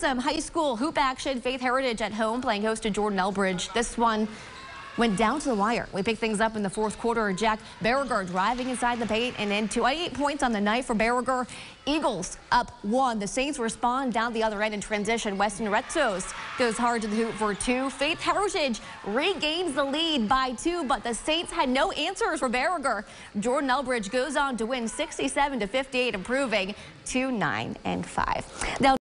Some high school hoop action, Faith Heritage at home playing host to Jordan Elbridge. This one went down to the wire. We pick things up in the fourth quarter. Jack Berriger driving inside the paint and into 28 points on the night for Berriger. Eagles up one. The Saints respond down the other end in transition. Weston Retzos goes hard to the hoop for two. Faith Heritage regains the lead by two, but the Saints had no answers for Berriger. Jordan Elbridge goes on to win 67 to 58, improving to 9 and 5. Now